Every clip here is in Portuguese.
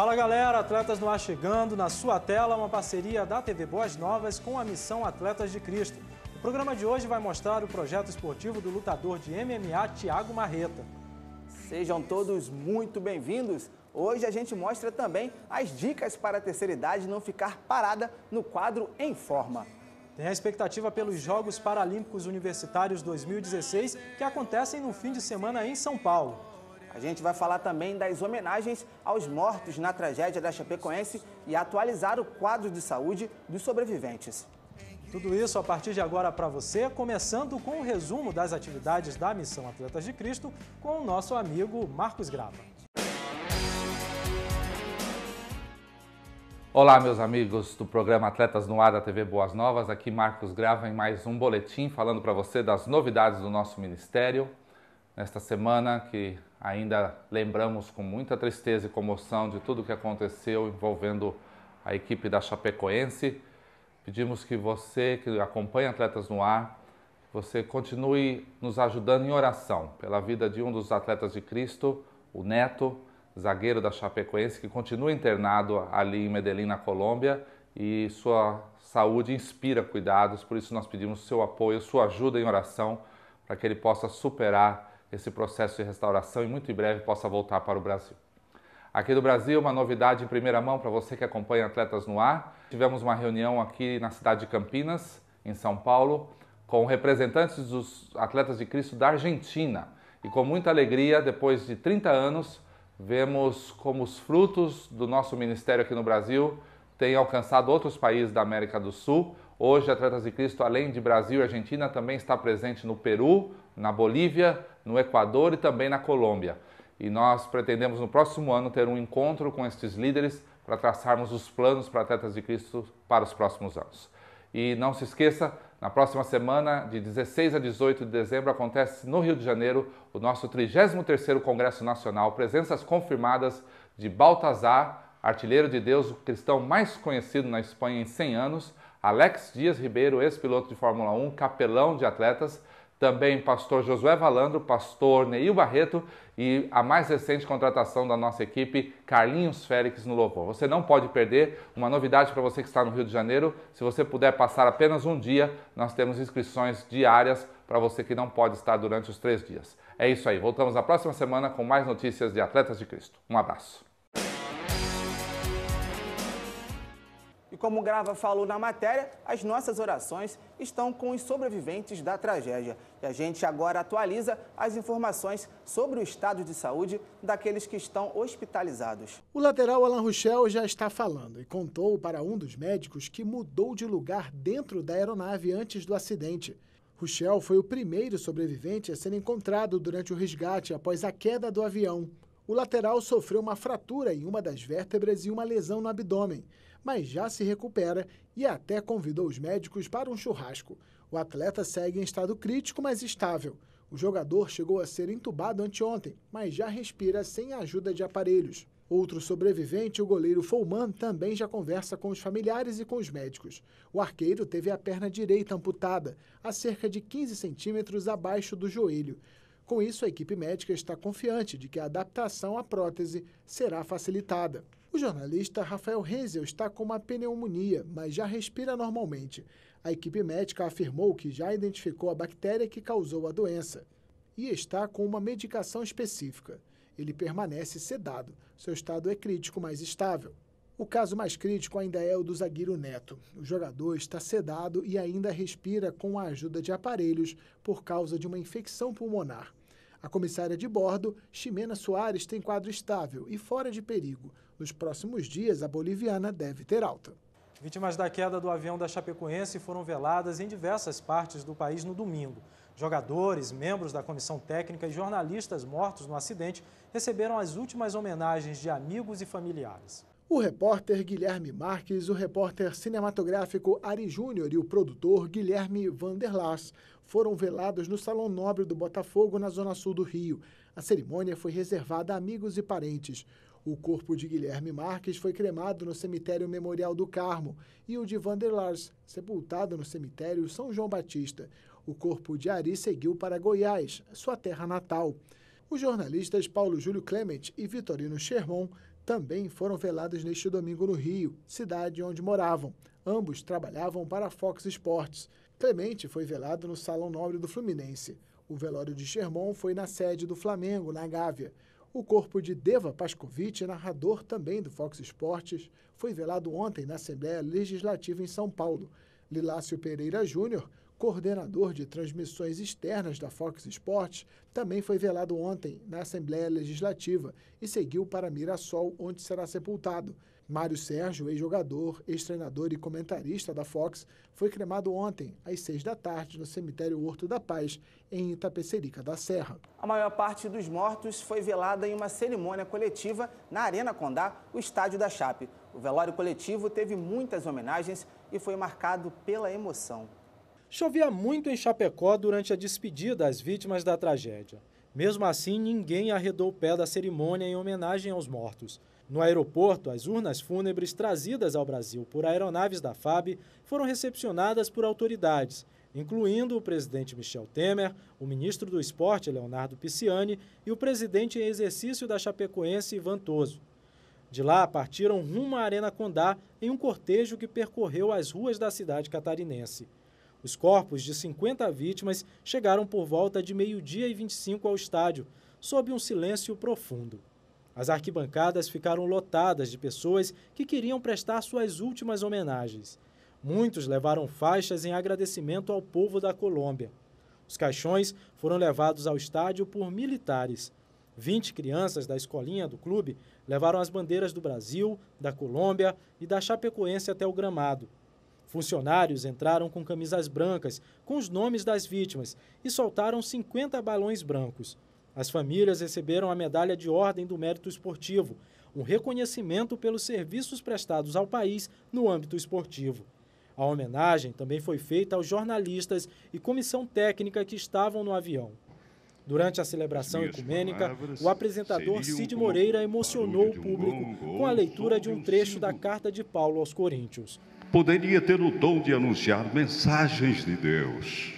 Fala galera, Atletas no Ar chegando, na sua tela uma parceria da TV Boas Novas com a missão Atletas de Cristo. O programa de hoje vai mostrar o projeto esportivo do lutador de MMA Tiago Marreta. Sejam todos muito bem-vindos. Hoje a gente mostra também as dicas para a terceira idade não ficar parada no quadro Em Forma. Tem a expectativa pelos Jogos Paralímpicos Universitários 2016 que acontecem no fim de semana em São Paulo. A gente vai falar também das homenagens aos mortos na tragédia da Chapecoense e atualizar o quadro de saúde dos sobreviventes. Tudo isso a partir de agora para você, começando com o um resumo das atividades da Missão Atletas de Cristo com o nosso amigo Marcos Grava. Olá, meus amigos do programa Atletas no Ar da TV Boas Novas. Aqui Marcos Grava em mais um boletim falando para você das novidades do nosso ministério. Nesta semana que ainda lembramos com muita tristeza e comoção de tudo o que aconteceu envolvendo a equipe da Chapecoense. Pedimos que você que acompanha Atletas no Ar, você continue nos ajudando em oração pela vida de um dos atletas de Cristo, o Neto, zagueiro da Chapecoense, que continua internado ali em Medellín, na Colômbia, e sua saúde inspira cuidados, por isso nós pedimos seu apoio, sua ajuda em oração, para que ele possa superar esse processo de restauração e muito em breve possa voltar para o Brasil. Aqui do Brasil, uma novidade em primeira mão para você que acompanha Atletas no Ar. Tivemos uma reunião aqui na cidade de Campinas, em São Paulo, com representantes dos atletas de Cristo da Argentina. E com muita alegria, depois de 30 anos, vemos como os frutos do nosso ministério aqui no Brasil têm alcançado outros países da América do Sul. Hoje, Atletas de Cristo, além de Brasil e Argentina, também está presente no Peru, na Bolívia, no Equador e também na Colômbia. E nós pretendemos no próximo ano ter um encontro com estes líderes para traçarmos os planos para Atletas de Cristo para os próximos anos. E não se esqueça, na próxima semana, de 16 a 18 de dezembro, acontece no Rio de Janeiro o nosso 33º Congresso Nacional, presenças confirmadas de Baltazar, artilheiro de Deus, o cristão mais conhecido na Espanha em 100 anos, Alex Dias Ribeiro, ex-piloto de Fórmula 1, capelão de atletas, também pastor Josué Valandro, pastor Neil Barreto e a mais recente contratação da nossa equipe, Carlinhos Félix no louvor. Você não pode perder uma novidade para você que está no Rio de Janeiro. Se você puder passar apenas um dia, nós temos inscrições diárias para você que não pode estar durante os três dias. É isso aí. Voltamos na próxima semana com mais notícias de Atletas de Cristo. Um abraço. Como Grava falou na matéria, as nossas orações estão com os sobreviventes da tragédia. E a gente agora atualiza as informações sobre o estado de saúde daqueles que estão hospitalizados. O lateral Alan Rochel já está falando e contou para um dos médicos que mudou de lugar dentro da aeronave antes do acidente. Rochel foi o primeiro sobrevivente a ser encontrado durante o resgate após a queda do avião. O lateral sofreu uma fratura em uma das vértebras e uma lesão no abdômen mas já se recupera e até convidou os médicos para um churrasco. O atleta segue em estado crítico, mas estável. O jogador chegou a ser entubado anteontem, mas já respira sem a ajuda de aparelhos. Outro sobrevivente, o goleiro Folman, também já conversa com os familiares e com os médicos. O arqueiro teve a perna direita amputada, a cerca de 15 centímetros abaixo do joelho. Com isso, a equipe médica está confiante de que a adaptação à prótese será facilitada. O jornalista Rafael Renzel está com uma pneumonia, mas já respira normalmente. A equipe médica afirmou que já identificou a bactéria que causou a doença e está com uma medicação específica. Ele permanece sedado. Seu estado é crítico, mas estável. O caso mais crítico ainda é o do zagueiro Neto. O jogador está sedado e ainda respira com a ajuda de aparelhos por causa de uma infecção pulmonar. A comissária de bordo, Ximena Soares, tem quadro estável e fora de perigo. Nos próximos dias, a boliviana deve ter alta. Vítimas da queda do avião da Chapecoense foram veladas em diversas partes do país no domingo. Jogadores, membros da comissão técnica e jornalistas mortos no acidente receberam as últimas homenagens de amigos e familiares. O repórter Guilherme Marques, o repórter cinematográfico Ari Júnior e o produtor Guilherme Vanderlas foram velados no Salão Nobre do Botafogo, na zona sul do Rio. A cerimônia foi reservada a amigos e parentes. O corpo de Guilherme Marques foi cremado no cemitério Memorial do Carmo e o de Vanderlars, sepultado no cemitério São João Batista. O corpo de Ari seguiu para Goiás, sua terra natal. Os jornalistas Paulo Júlio Clement e Vitorino Sherman também foram velados neste domingo no Rio, cidade onde moravam. Ambos trabalhavam para a Fox Sports. Clemente foi velado no Salão Nobre do Fluminense. O velório de Sherman foi na sede do Flamengo, na Gávea. O corpo de Deva Pascovitch, narrador também do Fox Sports, foi velado ontem na Assembleia Legislativa em São Paulo. Lilácio Pereira Júnior, coordenador de transmissões externas da Fox Sports, também foi velado ontem na Assembleia Legislativa e seguiu para Mirassol, onde será sepultado. Mário Sérgio, ex-jogador, ex-treinador e comentarista da Fox, foi cremado ontem, às seis da tarde, no cemitério Horto da Paz, em Itapecerica da Serra. A maior parte dos mortos foi velada em uma cerimônia coletiva na Arena Condá, o estádio da Chape. O velório coletivo teve muitas homenagens e foi marcado pela emoção. Chovia muito em Chapecó durante a despedida às vítimas da tragédia. Mesmo assim, ninguém arredou o pé da cerimônia em homenagem aos mortos. No aeroporto, as urnas fúnebres trazidas ao Brasil por aeronaves da FAB foram recepcionadas por autoridades, incluindo o presidente Michel Temer, o ministro do Esporte Leonardo Pisciani e o presidente em exercício da Chapecoense Ivan Toso. De lá partiram rumo à Arena Condá em um cortejo que percorreu as ruas da cidade catarinense. Os corpos de 50 vítimas chegaram por volta de meio-dia e 25 ao estádio, sob um silêncio profundo. As arquibancadas ficaram lotadas de pessoas que queriam prestar suas últimas homenagens. Muitos levaram faixas em agradecimento ao povo da Colômbia. Os caixões foram levados ao estádio por militares. 20 crianças da escolinha do clube levaram as bandeiras do Brasil, da Colômbia e da Chapecoense até o gramado. Funcionários entraram com camisas brancas com os nomes das vítimas e soltaram 50 balões brancos. As famílias receberam a medalha de Ordem do Mérito Esportivo, um reconhecimento pelos serviços prestados ao país no âmbito esportivo. A homenagem também foi feita aos jornalistas e comissão técnica que estavam no avião. Durante a celebração ecumênica, o apresentador Cid Moreira emocionou o público com a leitura de um trecho da carta de Paulo aos Coríntios. Poderia ter o dom de anunciar mensagens de Deus,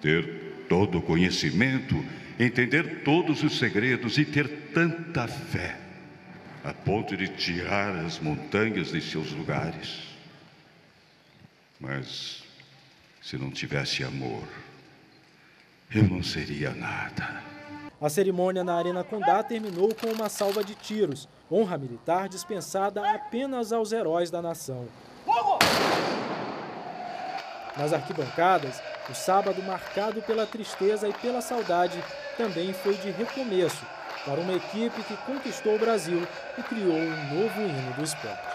ter todo o conhecimento entender todos os segredos e ter tanta fé, a ponto de tirar as montanhas de seus lugares. Mas se não tivesse amor, eu não seria nada. A cerimônia na Arena Condá terminou com uma salva de tiros, honra militar dispensada apenas aos heróis da nação. Nas arquibancadas, o sábado marcado pela tristeza e pela saudade também foi de recomeço para uma equipe que conquistou o Brasil e criou um novo hino do esporte.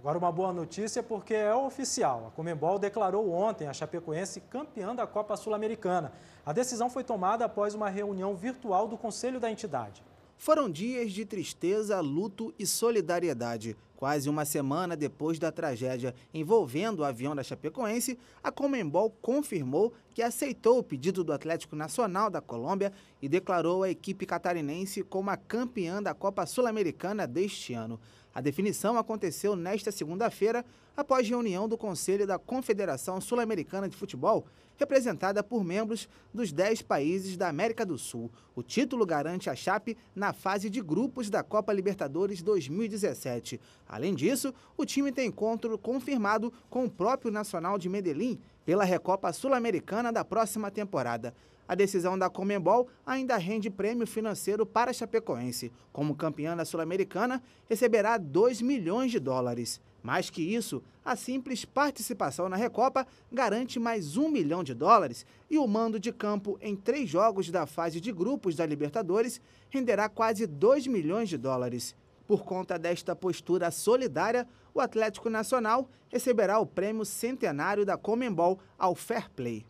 Agora uma boa notícia porque é oficial. A Comembol declarou ontem a Chapecoense campeã da Copa Sul-Americana. A decisão foi tomada após uma reunião virtual do conselho da entidade. Foram dias de tristeza, luto e solidariedade. Quase uma semana depois da tragédia envolvendo o avião da Chapecoense, a Comembol confirmou que aceitou o pedido do Atlético Nacional da Colômbia e declarou a equipe catarinense como a campeã da Copa Sul-Americana deste ano. A definição aconteceu nesta segunda-feira, após reunião do Conselho da Confederação Sul-Americana de Futebol, representada por membros dos 10 países da América do Sul. O título garante a Chape na fase de grupos da Copa Libertadores 2017. Além disso, o time tem encontro confirmado com o próprio Nacional de Medellín pela Recopa Sul-Americana da próxima temporada. A decisão da Comembol ainda rende prêmio financeiro para a Chapecoense. Como campeã da Sul-Americana, receberá 2 milhões de dólares. Mais que isso, a simples participação na Recopa garante mais um milhão de dólares e o mando de campo em três jogos da fase de grupos da Libertadores renderá quase 2 milhões de dólares. Por conta desta postura solidária, o Atlético Nacional receberá o prêmio centenário da Comembol ao Fair Play.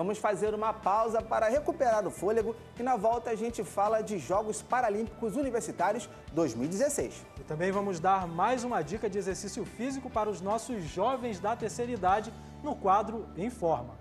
Vamos fazer uma pausa para recuperar o fôlego e na volta a gente fala de Jogos Paralímpicos Universitários 2016. E também vamos dar mais uma dica de exercício físico para os nossos jovens da terceira idade no quadro Em Forma.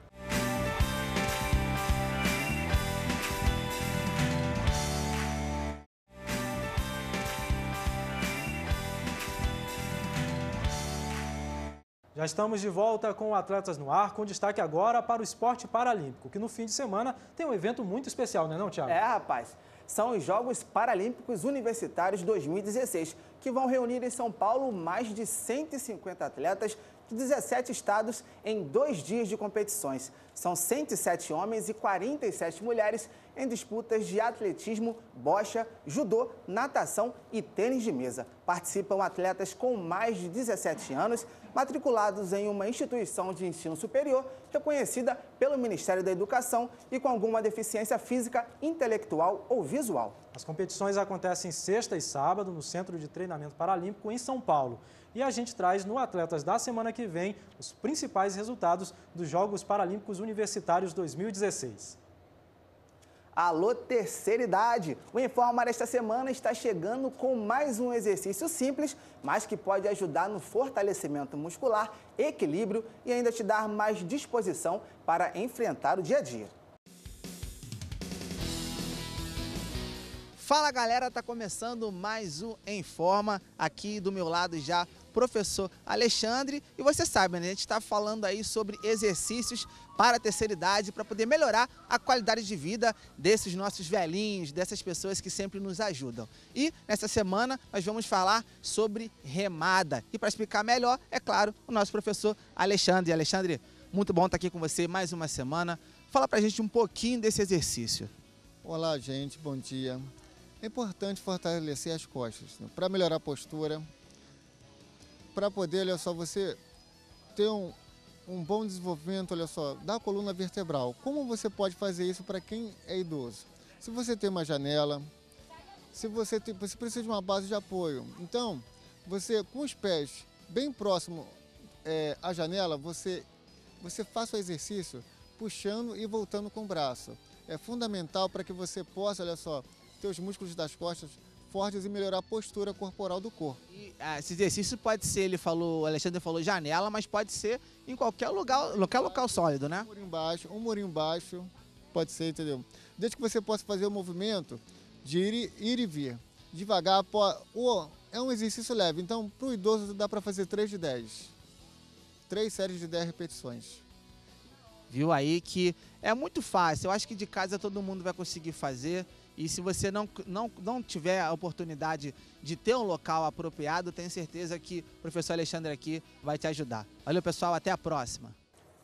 Já estamos de volta com o Atletas no Ar, com destaque agora para o esporte paralímpico, que no fim de semana tem um evento muito especial, não é não, Thiago? É, rapaz. São os Jogos Paralímpicos Universitários 2016, que vão reunir em São Paulo mais de 150 atletas de 17 estados em dois dias de competições. São 107 homens e 47 mulheres em disputas de atletismo, bocha, judô, natação e tênis de mesa. Participam atletas com mais de 17 anos, matriculados em uma instituição de ensino superior reconhecida pelo Ministério da Educação e com alguma deficiência física, intelectual ou visual. As competições acontecem sexta e sábado no Centro de Treinamento Paralímpico em São Paulo. E a gente traz no Atletas da semana que vem os principais resultados dos Jogos Paralímpicos Universitários 2016. Alô, terceira idade! O Informa desta semana está chegando com mais um exercício simples, mas que pode ajudar no fortalecimento muscular, equilíbrio e ainda te dar mais disposição para enfrentar o dia a dia. Fala galera, tá começando mais um Em Forma, aqui do meu lado já professor Alexandre. E você sabe, né? A gente está falando aí sobre exercícios para a terceira idade, para poder melhorar a qualidade de vida desses nossos velhinhos, dessas pessoas que sempre nos ajudam. E nessa semana nós vamos falar sobre remada. E para explicar melhor, é claro, o nosso professor Alexandre. Alexandre, muito bom estar aqui com você mais uma semana. Fala para a gente um pouquinho desse exercício. Olá, gente, bom dia. É importante fortalecer as costas né? para melhorar a postura, para poder, olha só, você ter um, um bom desenvolvimento, olha só, da coluna vertebral. Como você pode fazer isso para quem é idoso? Se você tem uma janela, se você, tem, você precisa de uma base de apoio. Então, você com os pés bem próximo é, à janela, você, você faça o exercício puxando e voltando com o braço. É fundamental para que você possa, olha só, ter os músculos das costas fortes e melhorar a postura corporal do corpo. E, ah, esse exercício pode ser, ele falou, o Alexandre falou janela, mas pode ser em qualquer lugar, qualquer local sólido, né? Um murinho baixo, um murinho baixo, pode ser, entendeu? Desde que você possa fazer o movimento de ir, ir e vir. Devagar, ou é um exercício leve, então para o idoso dá para fazer 3 de 10. Três séries de 10 repetições. Viu aí que é muito fácil, eu acho que de casa todo mundo vai conseguir fazer. E se você não, não, não tiver a oportunidade de ter um local apropriado, tenho certeza que o professor Alexandre aqui vai te ajudar. Valeu, pessoal, até a próxima.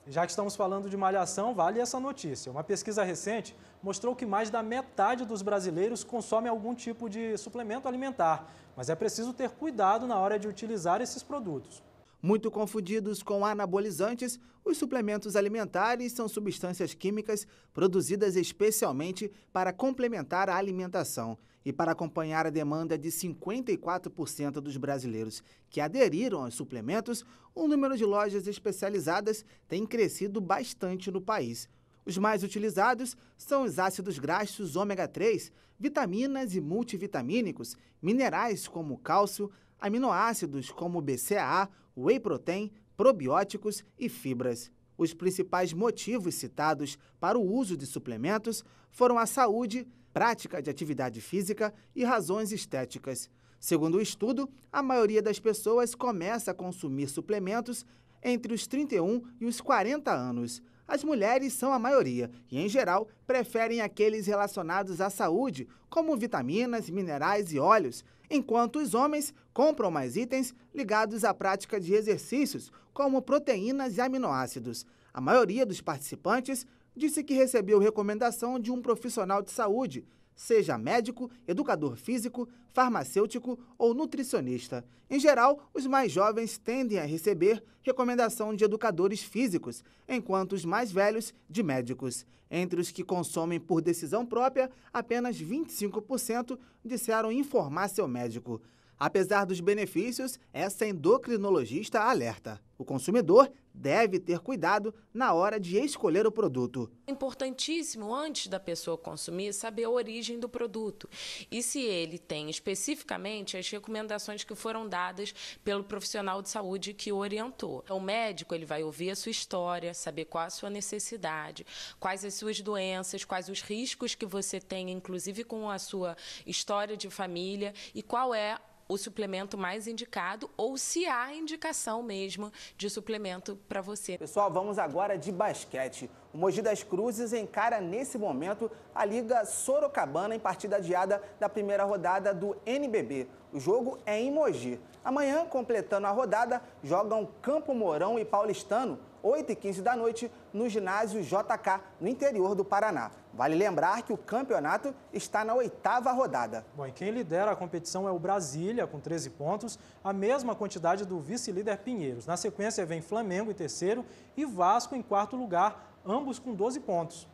Já que estamos falando de malhação, vale essa notícia. Uma pesquisa recente mostrou que mais da metade dos brasileiros consome algum tipo de suplemento alimentar, mas é preciso ter cuidado na hora de utilizar esses produtos. Muito confundidos com anabolizantes, os suplementos alimentares são substâncias químicas produzidas especialmente para complementar a alimentação e para acompanhar a demanda de 54% dos brasileiros que aderiram aos suplementos, o número de lojas especializadas tem crescido bastante no país. Os mais utilizados são os ácidos graxos ômega 3, vitaminas e multivitamínicos, minerais como cálcio, aminoácidos como BCAA, whey protein, probióticos e fibras. Os principais motivos citados para o uso de suplementos foram a saúde, prática de atividade física e razões estéticas. Segundo o estudo, a maioria das pessoas começa a consumir suplementos entre os 31 e os 40 anos. As mulheres são a maioria e, em geral, preferem aqueles relacionados à saúde, como vitaminas, minerais e óleos, enquanto os homens compram mais itens ligados à prática de exercícios, como proteínas e aminoácidos. A maioria dos participantes disse que recebeu recomendação de um profissional de saúde, seja médico, educador físico, farmacêutico ou nutricionista. Em geral, os mais jovens tendem a receber recomendação de educadores físicos, enquanto os mais velhos de médicos. Entre os que consomem por decisão própria, apenas 25% disseram informar seu médico. Apesar dos benefícios, essa endocrinologista alerta. O consumidor deve ter cuidado na hora de escolher o produto. É importantíssimo, antes da pessoa consumir, saber a origem do produto. E se ele tem especificamente as recomendações que foram dadas pelo profissional de saúde que o orientou. O médico ele vai ouvir a sua história, saber qual a sua necessidade, quais as suas doenças, quais os riscos que você tem, inclusive com a sua história de família, e qual é o suplemento mais indicado ou se há indicação mesmo de suplemento para você. Pessoal, vamos agora de basquete. O Mogi das Cruzes encara nesse momento a Liga Sorocabana em partida adiada da primeira rodada do NBB. O jogo é em Mogi. Amanhã, completando a rodada, jogam Campo Mourão e Paulistano 8 e 15 da noite, no ginásio JK, no interior do Paraná. Vale lembrar que o campeonato está na oitava rodada. Bom, e quem lidera a competição é o Brasília, com 13 pontos, a mesma quantidade do vice-líder Pinheiros. Na sequência vem Flamengo em terceiro e Vasco em quarto lugar, ambos com 12 pontos.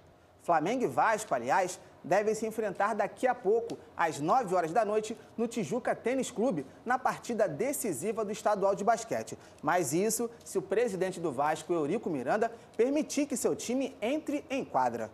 Flamengo e Vasco, aliás, devem se enfrentar daqui a pouco, às 9 horas da noite, no Tijuca Tênis Clube, na partida decisiva do estadual de basquete. Mas isso se o presidente do Vasco, Eurico Miranda, permitir que seu time entre em quadra.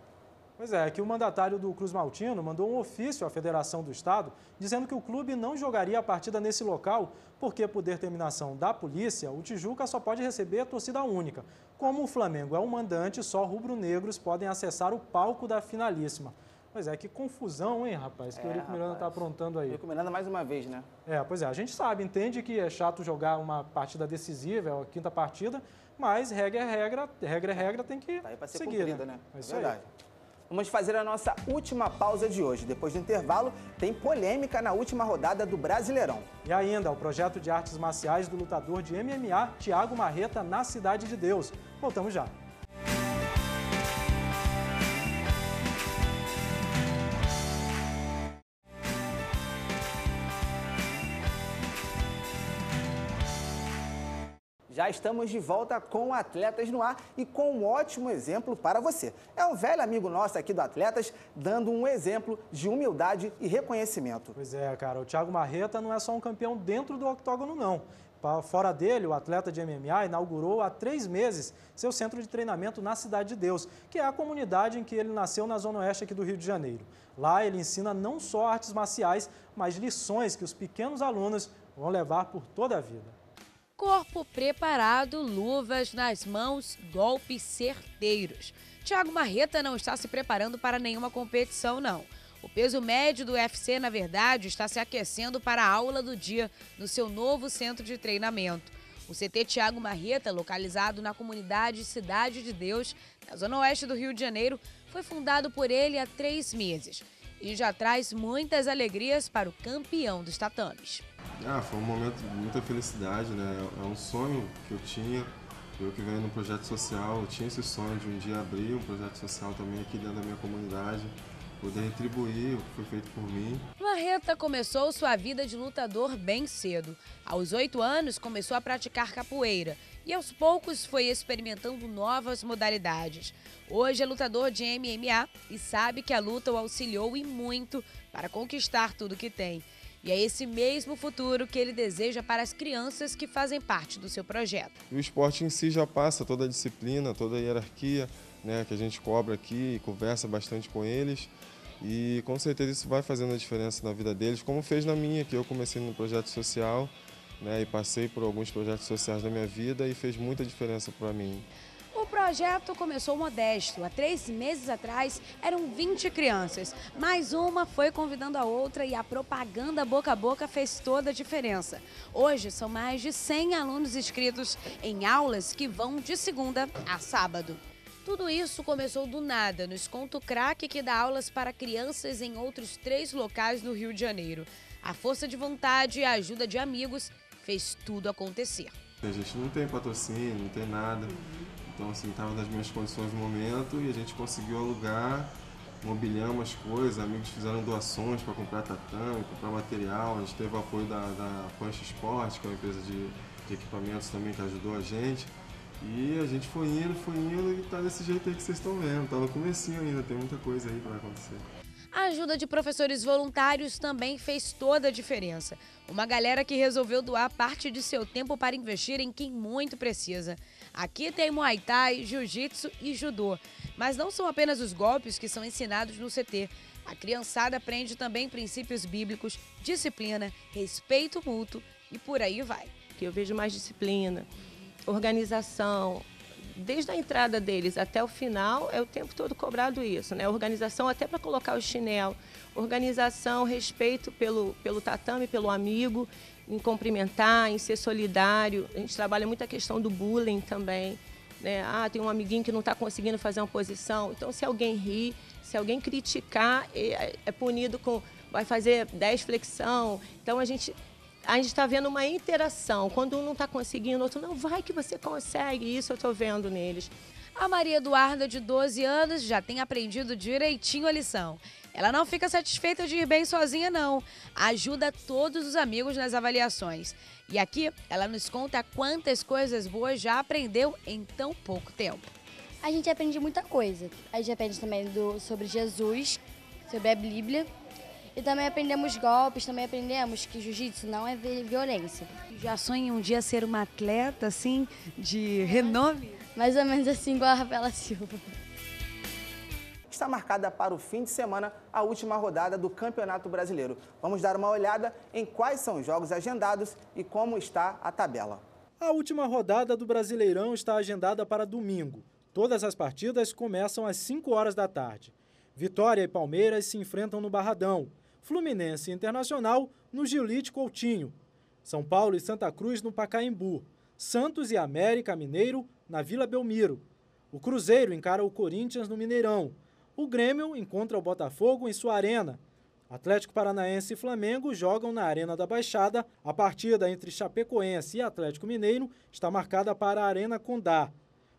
Pois é, que o mandatário do Cruz Maltino mandou um ofício à Federação do Estado dizendo que o clube não jogaria a partida nesse local porque, por determinação da polícia, o Tijuca só pode receber a torcida única. Como o Flamengo é o mandante, só rubro-negros podem acessar o palco da finalíssima. Pois é, que confusão, hein, rapaz, que é, o Eurico Miranda está aprontando aí. Eurico Miranda mais uma vez, né? É, pois é, a gente sabe, entende que é chato jogar uma partida decisiva, é a quinta partida, mas regra é regra, regra é regra, tem que tá aí ser seguir, cumprida, né? né? É, é verdade. Aí. Vamos fazer a nossa última pausa de hoje. Depois do intervalo, tem polêmica na última rodada do Brasileirão. E ainda, o projeto de artes marciais do lutador de MMA, Tiago Marreta, na Cidade de Deus. Voltamos já. Estamos de volta com Atletas no Ar e com um ótimo exemplo para você. É um velho amigo nosso aqui do Atletas dando um exemplo de humildade e reconhecimento. Pois é, cara, o Thiago Marreta não é só um campeão dentro do octógono, não. Fora dele, o atleta de MMA inaugurou há três meses seu centro de treinamento na Cidade de Deus, que é a comunidade em que ele nasceu na zona oeste aqui do Rio de Janeiro. Lá ele ensina não só artes marciais, mas lições que os pequenos alunos vão levar por toda a vida. Corpo preparado, luvas nas mãos, golpes certeiros. Thiago Marreta não está se preparando para nenhuma competição, não. O peso médio do UFC, na verdade, está se aquecendo para a aula do dia no seu novo centro de treinamento. O CT Tiago Marreta, localizado na comunidade Cidade de Deus, na zona oeste do Rio de Janeiro, foi fundado por ele há três meses e já traz muitas alegrias para o campeão dos tatames. Ah, foi um momento de muita felicidade, né? É um sonho que eu tinha. Eu que venho no projeto social, eu tinha esse sonho de um dia abrir um projeto social também aqui dentro da minha comunidade, poder retribuir o que foi feito por mim. Marreta começou sua vida de lutador bem cedo. Aos oito anos, começou a praticar capoeira e aos poucos foi experimentando novas modalidades. Hoje é lutador de MMA e sabe que a luta o auxiliou e muito para conquistar tudo que tem. E é esse mesmo futuro que ele deseja para as crianças que fazem parte do seu projeto. O esporte em si já passa toda a disciplina, toda a hierarquia né, que a gente cobra aqui e conversa bastante com eles. E com certeza isso vai fazendo a diferença na vida deles, como fez na minha, que eu comecei no projeto social né, e passei por alguns projetos sociais na minha vida e fez muita diferença para mim. O projeto começou modesto. Há três meses atrás eram 20 crianças. Mais uma foi convidando a outra e a propaganda boca a boca fez toda a diferença. Hoje são mais de 100 alunos inscritos em aulas que vão de segunda a sábado. Tudo isso começou do nada no Esconto Crack, que dá aulas para crianças em outros três locais no Rio de Janeiro. A força de vontade e a ajuda de amigos fez tudo acontecer. A gente não tem patrocínio, não tem nada. Então, assim, estava nas minhas condições no momento e a gente conseguiu alugar, mobiliamos as coisas, amigos fizeram doações para comprar tatame, comprar material. A gente teve o apoio da, da Pancha Esporte, que é uma empresa de, de equipamentos também que ajudou a gente. E a gente foi indo, foi indo e tá desse jeito aí que vocês estão vendo. Tá no comecinho ainda, tem muita coisa aí para acontecer. A ajuda de professores voluntários também fez toda a diferença. Uma galera que resolveu doar parte de seu tempo para investir em quem muito precisa. Aqui tem Muay Thai, Jiu-Jitsu e Judô. Mas não são apenas os golpes que são ensinados no CT. A criançada aprende também princípios bíblicos, disciplina, respeito mútuo e por aí vai. Que eu vejo mais disciplina, organização, desde a entrada deles até o final, é o tempo todo cobrado isso, né? Organização até para colocar o chinelo, organização, respeito pelo, pelo tatame, pelo amigo, em cumprimentar, em ser solidário. A gente trabalha muito a questão do bullying também. Né? Ah, tem um amiguinho que não está conseguindo fazer uma posição. Então, se alguém rir, se alguém criticar, é, é punido com. vai fazer 10 flexão. Então, a gente a gente está vendo uma interação. Quando um não está conseguindo, o outro não, vai que você consegue. Isso eu estou vendo neles. A Maria Eduarda, de 12 anos, já tem aprendido direitinho a lição. Ela não fica satisfeita de ir bem sozinha, não. Ajuda todos os amigos nas avaliações. E aqui ela nos conta quantas coisas boas já aprendeu em tão pouco tempo. A gente aprende muita coisa. A gente aprende também do, sobre Jesus, sobre a Bíblia, e também aprendemos golpes, também aprendemos que jiu-jitsu não é violência. Já sonha um dia ser uma atleta, assim, de renome? Mais ou menos assim, igual a Rafaela Silva. Está marcada para o fim de semana a última rodada do Campeonato Brasileiro. Vamos dar uma olhada em quais são os jogos agendados e como está a tabela. A última rodada do Brasileirão está agendada para domingo. Todas as partidas começam às 5 horas da tarde. Vitória e Palmeiras se enfrentam no Barradão. Fluminense Internacional no Gilite Coutinho, São Paulo e Santa Cruz no Pacaembu, Santos e América Mineiro na Vila Belmiro. O Cruzeiro encara o Corinthians no Mineirão. O Grêmio encontra o Botafogo em sua arena. Atlético Paranaense e Flamengo jogam na Arena da Baixada. A partida entre Chapecoense e Atlético Mineiro está marcada para a Arena Condá.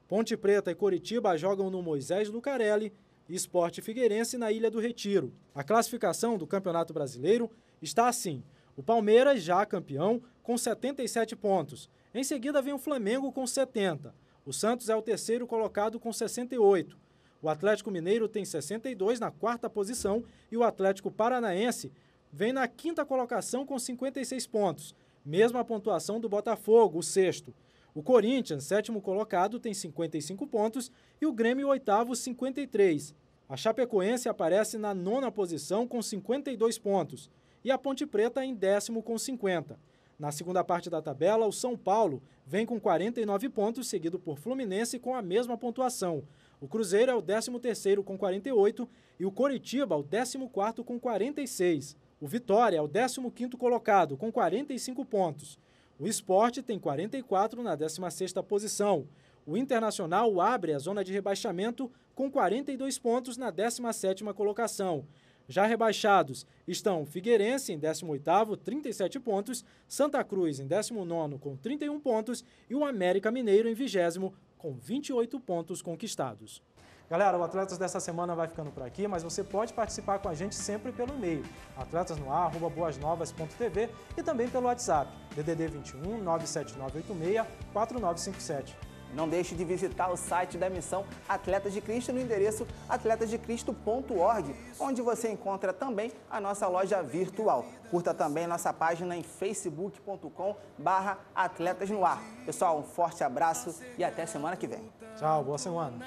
Ponte Preta e Coritiba jogam no Moisés Lucarelli Esporte Figueirense na Ilha do Retiro. A classificação do Campeonato Brasileiro está assim: o Palmeiras, já campeão, com 77 pontos. Em seguida vem o Flamengo com 70. O Santos é o terceiro colocado com 68. O Atlético Mineiro tem 62 na quarta posição e o Atlético Paranaense vem na quinta colocação com 56 pontos, mesma pontuação do Botafogo, o sexto. O Corinthians, sétimo colocado, tem 55 pontos e o Grêmio, oitavo, 53. A Chapecoense aparece na nona posição com 52 pontos e a Ponte Preta em décimo com 50. Na segunda parte da tabela, o São Paulo vem com 49 pontos, seguido por Fluminense com a mesma pontuação. O Cruzeiro é o 13º com 48 e o Coritiba o 14º com 46. O Vitória é o 15º colocado com 45 pontos. O esporte tem 44 na 16ª posição. O Internacional abre a zona de rebaixamento com 42 pontos na 17ª colocação. Já rebaixados estão Figueirense em 18º, 37 pontos, Santa Cruz em 19º com 31 pontos e o América Mineiro em 20 com 28 pontos conquistados. Galera, o Atletas dessa semana vai ficando por aqui, mas você pode participar com a gente sempre pelo e-mail, atletasnoar.boasnovas.tv e também pelo WhatsApp, DDD 21 97986 4957. Não deixe de visitar o site da missão Atletas de Cristo no endereço atletasdecristo.org, onde você encontra também a nossa loja virtual. Curta também nossa página em facebook.com barra Atletas no Ar. Pessoal, um forte abraço e até semana que vem. Tchau, boa semana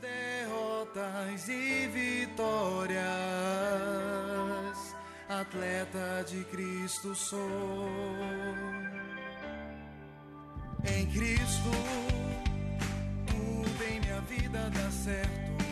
derrotas e vitórias, atleta de Cristo sou. Em Cristo, tudo em minha vida dá certo.